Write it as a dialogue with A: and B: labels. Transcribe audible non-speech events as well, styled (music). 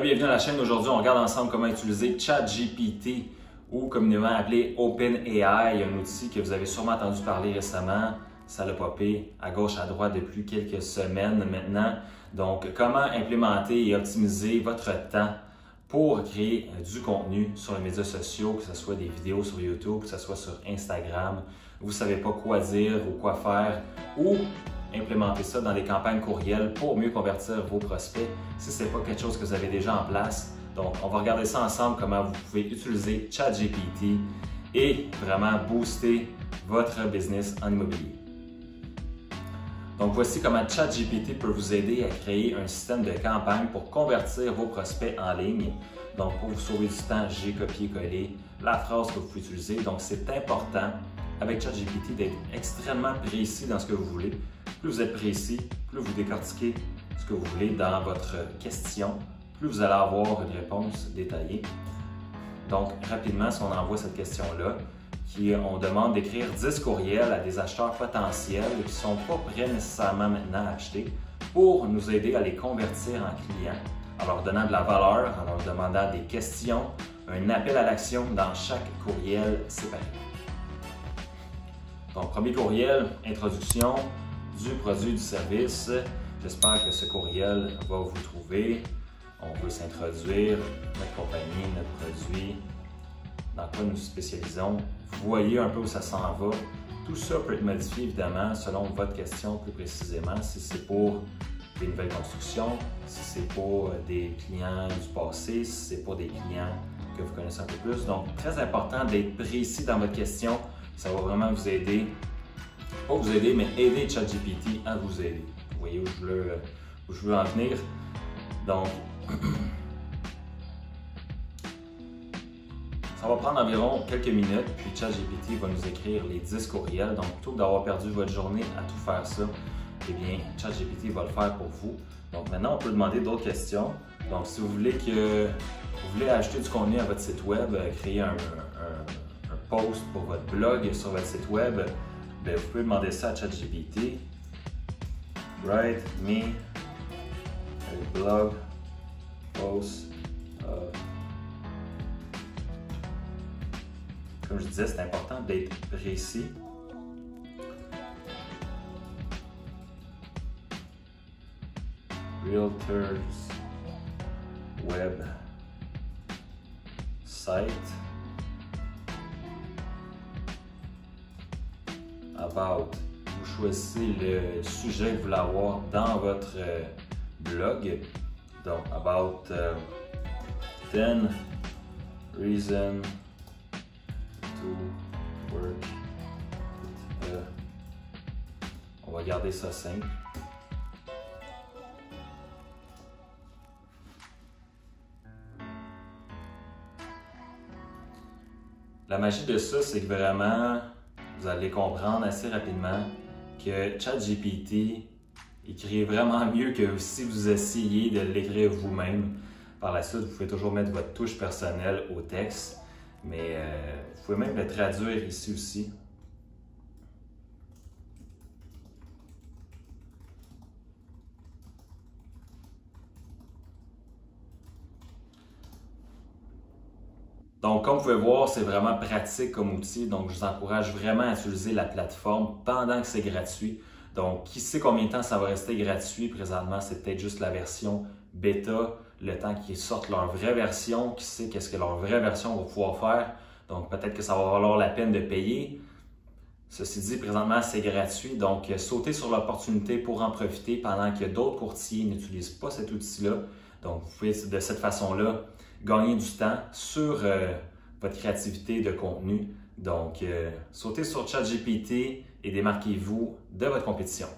A: Bienvenue à la chaîne. Aujourd'hui, on regarde ensemble comment utiliser ChatGPT ou communément appelé OpenAI, un outil que vous avez sûrement entendu parler récemment. Ça l'a popé à gauche, à droite depuis quelques semaines maintenant. Donc, comment implémenter et optimiser votre temps pour créer du contenu sur les médias sociaux, que ce soit des vidéos sur YouTube, que ce soit sur Instagram. Vous ne savez pas quoi dire ou quoi faire ou implémenter ça dans des campagnes courriels pour mieux convertir vos prospects si ce n'est pas quelque chose que vous avez déjà en place. Donc, on va regarder ça ensemble, comment vous pouvez utiliser ChatGPT et vraiment booster votre business en immobilier. Donc, voici comment ChatGPT peut vous aider à créer un système de campagne pour convertir vos prospects en ligne. Donc, pour vous sauver du temps, j'ai copié-collé la phrase que vous pouvez utiliser. Donc, c'est important avec ChatGPT d'être extrêmement précis dans ce que vous voulez. Plus vous êtes précis, plus vous décortiquez ce que vous voulez dans votre question, plus vous allez avoir une réponse détaillée. Donc, rapidement, si on envoie cette question-là, qui on demande d'écrire 10 courriels à des acheteurs potentiels qui ne sont pas prêts nécessairement maintenant à acheter pour nous aider à les convertir en clients en leur donnant de la valeur, en leur demandant des questions, un appel à l'action dans chaque courriel séparé. Donc, premier courriel, introduction du produit, du service. J'espère que ce courriel va vous trouver. On veut s'introduire, notre compagnie, notre produit, dans quoi nous spécialisons. Vous voyez un peu où ça s'en va. Tout ça peut être modifié évidemment selon votre question plus précisément. Si c'est pour des nouvelles constructions, si c'est pour des clients du passé, si c'est pour des clients que vous connaissez un peu plus. Donc, très important d'être précis dans votre question ça va vraiment vous aider. Pas vous aider, mais aider ChatGPT à vous aider. Vous voyez où je veux, veux en venir. Donc, (clears throat) ça va prendre environ quelques minutes, puis ChatGPT va nous écrire les 10 courriels. Donc, plutôt que d'avoir perdu votre journée à tout faire ça, eh bien, ChatGPT va le faire pour vous. Donc, maintenant, on peut demander d'autres questions. Donc, si vous voulez que vous voulez acheter du contenu à votre site web, euh, créer un post pour votre blog sur votre site web, ben, vous pouvez demander ça à ChatGPT. Write me blog post Comme je disais, c'est important d'être précis. Realtors web site about. Vous choisissez le sujet que vous voulez avoir dans votre euh, blog. Donc, about 10 uh, reasons to work. on va garder ça simple. La magie de ça, c'est que vraiment, vous allez comprendre assez rapidement que ChatGPT écrit vraiment mieux que si vous essayez de l'écrire vous-même. Par la suite, vous pouvez toujours mettre votre touche personnelle au texte, mais euh, vous pouvez même le traduire ici aussi. Donc, comme vous pouvez voir, c'est vraiment pratique comme outil. Donc, je vous encourage vraiment à utiliser la plateforme pendant que c'est gratuit. Donc, qui sait combien de temps ça va rester gratuit présentement? C'est peut-être juste la version bêta, le temps qu'ils sortent leur vraie version, qui sait qu'est-ce que leur vraie version va pouvoir faire. Donc, peut-être que ça va valoir la peine de payer. Ceci dit, présentement, c'est gratuit. Donc, sautez sur l'opportunité pour en profiter pendant que d'autres courtiers n'utilisent pas cet outil-là. Donc, vous pouvez de cette façon-là gagner du temps sur euh, votre créativité de contenu. Donc, euh, sautez sur ChatGPT et démarquez-vous de votre compétition.